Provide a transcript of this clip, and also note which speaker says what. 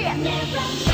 Speaker 1: Never